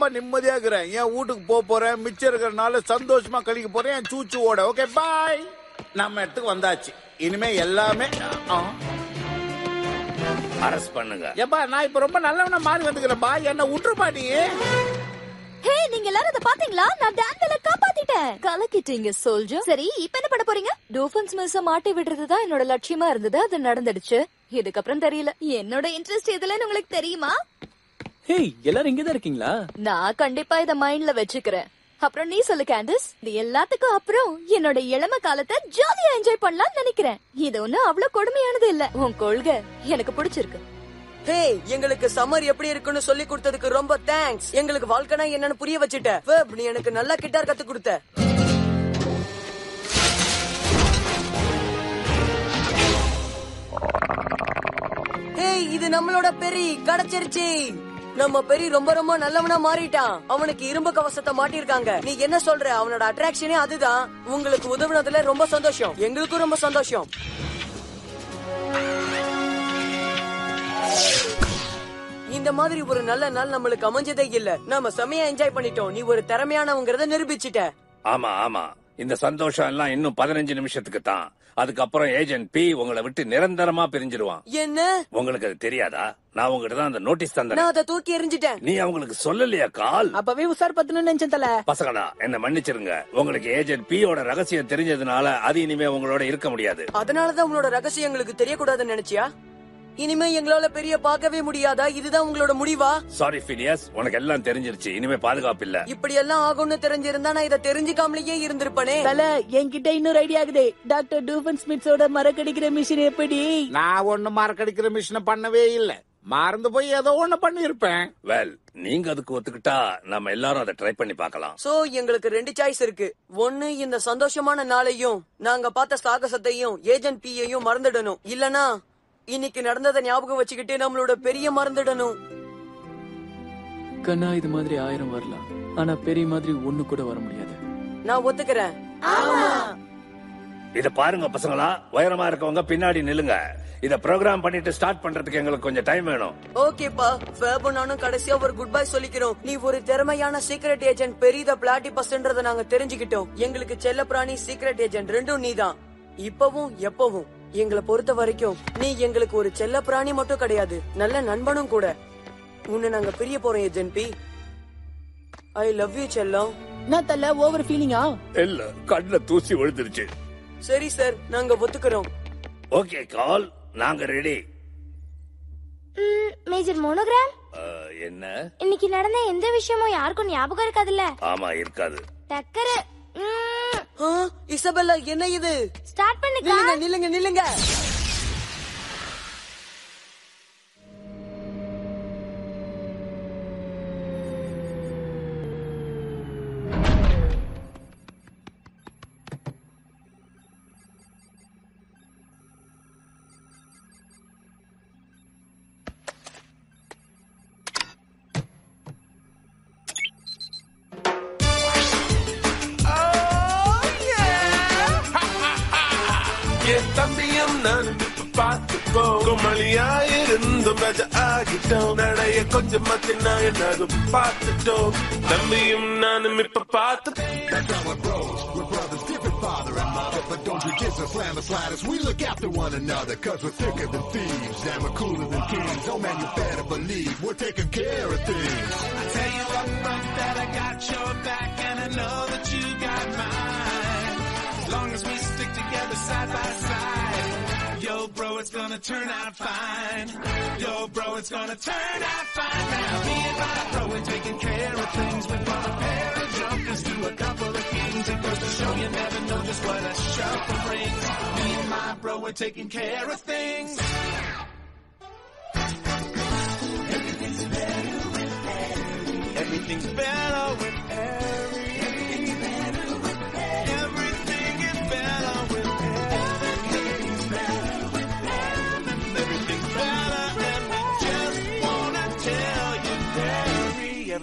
ரொம்ப நிம்மதியா இருக்கிறேன். என் வீட்டுக்கு போக போறேன்? மிச்சம் இருக்கிறனால சந்தோஷமா கழிக்க போறேன். என் சூச்சுவோட ஓகே பாய் நம்ம இடத்துக்கு வந்தாச்சு. இனிமே எல்லாமே. அரெஸ்ட் பண்ணுங்க. ஏப்பா நான் இப்ப ரொம்ப நல்லவனா மாறி வந்துக்கிறேன். பாய் என்ன விட்டுருப்பா நீ? ஹே நீங்க எல்லாரும் இத பாத்தீங்களா நான் டேன்வெல காப்பாத்திட்டேன். கலக்கிட்டீங்க சோல்ஜர் சரி இப்ப என்ன பண்ண போறீங்க? டோஃபன்ஸ் மிஸ் மாட்டி விடுறது தான் என்னோட லட்சியமா இருந்தது. அது நடந்துடுச்சு. இதுக்கப்புறம் தெரியல. என்னோட இன்ட்ரெஸ்ட் எதுலன்னு உங்களுக்கு தெரியுமா? ஹேய் எல்லாரும் இங்கதான் இருக்கீங்களா? நான் கண்டிப்பா இத மைண்ட்ல வச்சுக்கிறேன். அப்புறம் நீ சொல்லு கேண்டிஸ் இது எல்லாத்துக்கும் அப்புறம் என்னோட இளம காலத்தை ஜாலியா என்ஜாய் பண்ணலாம்னு நினைக்கிறேன். இது ஒண்ணும் அவ்வளவு கொடுமையானது இல்ல. உன் கொள்கை எனக்கு பிடிச்சிருக்கு. ஹே எங்களுக்கு சம்மர் எப்படி இருக்குன்னு சொல்லி கொடுத்ததுக்கு ரொம்ப தேங்க்ஸ் எங்களுக்கு வாழ்க்கைனா என்னன்னு புரிய வச்சுட்ட. வெப் நீ எனக்கு நல்லா கிட்டார் கத்து கொடுத்த. ஹே இது நம்மளோட பெரி கிடைச்சிருச்சு. நம்ம பெரிய ரொம்ப ரொம்ப நல்லவனா மாறிட்டான். அவனுக்கு இரும்பு கவசத்தை மாட்டிருக்காங்க நீ என்ன சொல்ற? அவனோட அட்ராக்ஷனே அதுதான். உங்களுக்கு உதவுனதுல ரொம்ப சந்தோஷம். எங்களுக்கும் ரொம்ப சந்தோஷம். இந்த மாதிரி ஒரு நல்ல நாள் நம்மளுக்கு அமைஞ்சதே இல்ல. நாம செமையா என்ஜாய் பண்ணிட்டோம். நீ ஒரு திறமையானவங்கிறத நிரூபிச்சிட்ட. ஆமா ஆமா. இந்த சந்தோஷம் எல்லாம் இன்னும் பதினஞ்சு நிமிஷத்துக்கு தான். அதுக்கப்புறம் ஏஜென்ட் பி உங்களை விட்டு நிரந்தரமா பிரிஞ்சிருவான். என்ன? உங்களுக்கு அது தெரியாதா? நான் உங்ககிட்ட தான் அந்த நோட்டீஸ் தந்தேன். நான் அதை தூக்கி எறிஞ்சிட்டேன். நீ அவங்களுக்கு சொல்லலையா கால்? அப்பவே உசார் பத்தணும்னு நினைச்சேன் தல. பசங்களா என்ன மன்னிச்சிருங்க. உங்களுக்கு ஏஜென்ட் பியோட ரகசியம் தெரிஞ்சதுனால அது இனிமே உங்களோட இருக்க முடியாது. அதனாலதான் உங்களோட ரகசியம் எங்களுக்கு தெரியக்கூடாதுன்னு நினைச்சியா? இனிமே எங்களால பெரிய பார்க்கவே முடியாதா? இதுதான் உங்களோட முடிவா? சாரி பிலியஸ் உனக்கு எல்லாம் தெரிஞ்சிருச்சு. இனிமே பாதுகாப்பு இல்ல. இப்படி எல்லாம் ஆகும்னு தெரிஞ்சிருந்தா நான் இதை தெரிஞ்சுக்காமலேயே இருந்திருப்பனே. தல என்கிட்ட இன்னொரு ஐடியா ஆகுது. டாக்டர் டூஃபன் ஸ்மித்ஸோட மரக்கடிக்கிற மிஷின் எப்படி? நான் ஒண்ணு மறக்கடிக்கிற மிஷினை பண்ணவே இல்ல. மறந்து போய் ஏதோ ஒண்ணு பண்ணிருப்பேன் வெல் நீங்க அதுக்கு ஒத்துக்கிட்டா நம்ம எல்லாரும் அதை ட்ரை பண்ணி பார்க்கலாம். சோ எங்களுக்கு ரெண்டு சாய்ஸ் இருக்கு. ஒண்ணு இந்த சந்தோஷமான நாளையும் நாங்க பார்த்த சாகசத்தையும் ஏஜென்ட் பியையும் மறந்துடணும். இல்லனா இன்னைக்கு நடந்ததை ஞாபகம் வச்சுக்கிட்டு நம்மளோட பெரிய மறந்துடணும். கண்ணா இது மாதிரி ஆயிரம் வரலாம். ஆனா பெரிய மாதிரி ஒண்ணு கூட வர முடியாது. நான் ஒத்துக்கிறேன். இத பாருங்க பசங்களா உயரமா இருக்கவங்க பின்னாடி நில்லுங்க. இத ப்ரோக்ராம் பண்ணிட்டு ஸ்டார்ட் பண்றதுக்கு எங்களுக்கு கொஞ்சம் டைம் வேணும். ஓகேப்பா ஃபேபும் நானும் கடைசியா ஒரு குட் பை சொல்லிக்கிறோம். நீ ஒரு திறமையான சீக்ரெட் ஏஜென்ட் பெரிய பிளாட்டி பஸ்ன்றத நாங்க தெரிஞ்சுக்கிட்டோம். எங்களுக்கு செல்ல பிராணி சீக்ரெட் ஏஜென்ட் ரெண்டும் நீதான். இப்பவும் எப்பவும். எங்களை பொறுத்த வரைக்கும் நீ எங்களுக்கு ஒரு செல்ல பிராணி மட்டும் கிடையாது நல்ல நண்பனும் கூட. உன்னை நாங்க பிரிய போறோம் agent P. I love you செல்லம். நான் தல ஓவர் ஃபீலிங்கா இல்ல கண்ணுல தூசி விழுந்துருச்சு. சரி சார் நாங்க ஒத்துக்கிறோம். ஓகே கால் நாங்க ரெடி மேஜர் மோனோகிராம் என்ன? இன்னைக்கு நடந்த எந்த விஷயமும் யாருக்கும் ஞாபகம் இருக்காதுல்ல? ஆமா இருக்காது. டக்கரு. இசபெல்லா என்ன இது? ஸ்டார்ட் பண்ணுங்க நில்லுங்க நில்லுங்க நில்லுங்க. என் தம்பியும் நானும் இப்ப பார்த்துப்போம் குமளியாயிருந்தும் ராஜா ஆகிட்டோம் நடைய கொஞ்சம் மாத்தினா என்னாகும் பார்த்துட்டோம் தம்பியும் நானும் இப்ப பார்த்து But don't you kiss us, slam us, slide us. We look after one another, cause we're thicker than thieves. And we're cooler than kings. Oh man, Gonna turn out fine. Yo, bro, it's gonna turn out fine. Now me and my bro, we're taking care of things. We're from a pair of junkers to a couple of kings. It goes to show you never know just what a shuffle brings. Me and my bro, we're taking care of things. Everything's better with Harry. Everything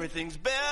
everything's better.